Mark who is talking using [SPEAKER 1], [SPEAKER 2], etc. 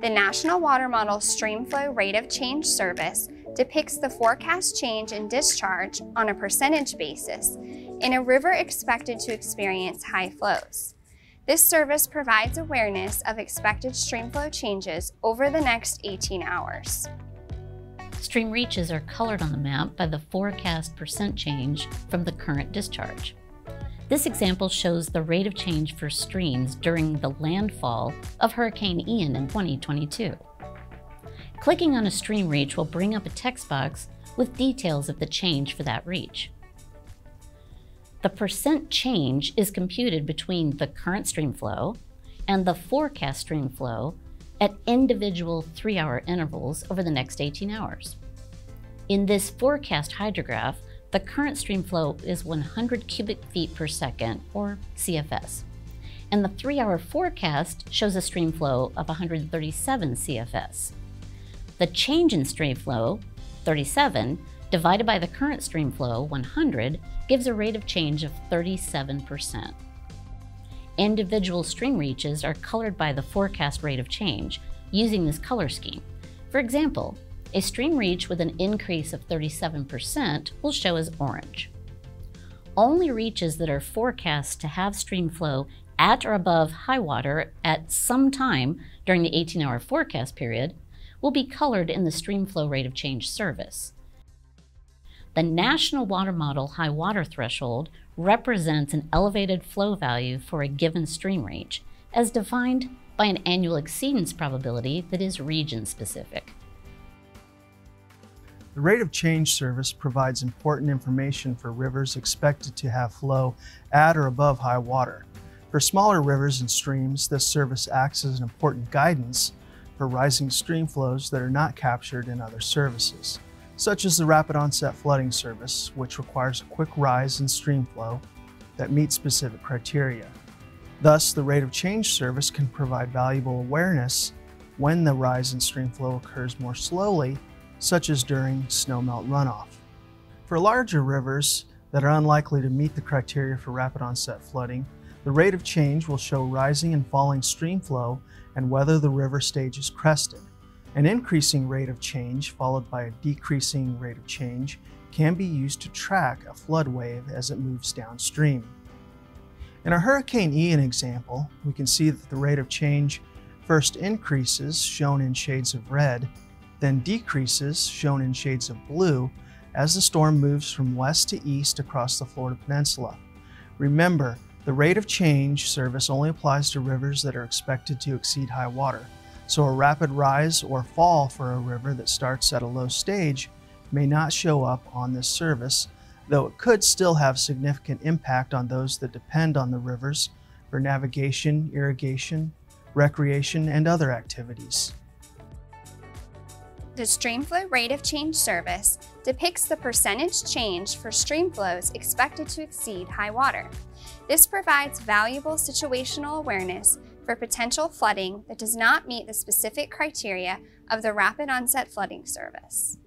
[SPEAKER 1] The National Water Model Streamflow Rate of Change service depicts the forecast change in discharge on a percentage basis in a river expected to experience high flows. This service provides awareness of expected streamflow changes over the next 18 hours.
[SPEAKER 2] Stream reaches are colored on the map by the forecast percent change from the current discharge. This example shows the rate of change for streams during the landfall of Hurricane Ian in 2022. Clicking on a stream reach will bring up a text box with details of the change for that reach. The percent change is computed between the current stream flow and the forecast stream flow at individual three-hour intervals over the next 18 hours. In this forecast hydrograph, the current stream flow is 100 cubic feet per second, or CFS, and the three-hour forecast shows a stream flow of 137 CFS. The change in stream flow, 37, divided by the current stream flow, 100, gives a rate of change of 37%. Individual stream reaches are colored by the forecast rate of change using this color scheme. For example, a stream reach with an increase of 37% will show as orange. Only reaches that are forecast to have stream flow at or above high water at some time during the 18-hour forecast period will be colored in the stream flow rate of change service. The National Water Model high water threshold represents an elevated flow value for a given stream reach, as defined by an annual exceedance probability that is region specific.
[SPEAKER 3] The rate of change service provides important information for rivers expected to have flow at or above high water. For smaller rivers and streams, this service acts as an important guidance for rising stream flows that are not captured in other services such as the Rapid Onset Flooding Service, which requires a quick rise in stream flow that meets specific criteria. Thus, the rate of change service can provide valuable awareness when the rise in stream flow occurs more slowly, such as during snowmelt runoff. For larger rivers that are unlikely to meet the criteria for rapid onset flooding, the rate of change will show rising and falling stream flow and whether the river stage is crested. An increasing rate of change followed by a decreasing rate of change can be used to track a flood wave as it moves downstream. In our Hurricane Ian example, we can see that the rate of change first increases, shown in shades of red, then decreases, shown in shades of blue, as the storm moves from west to east across the Florida Peninsula. Remember, the rate of change service only applies to rivers that are expected to exceed high water. So a rapid rise or fall for a river that starts at a low stage may not show up on this service, though it could still have significant impact on those that depend on the rivers for navigation, irrigation, recreation, and other activities.
[SPEAKER 1] The Streamflow Rate of Change service depicts the percentage change for stream flows expected to exceed high water. This provides valuable situational awareness for potential flooding that does not meet the specific criteria of the Rapid Onset Flooding Service.